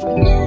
Bye.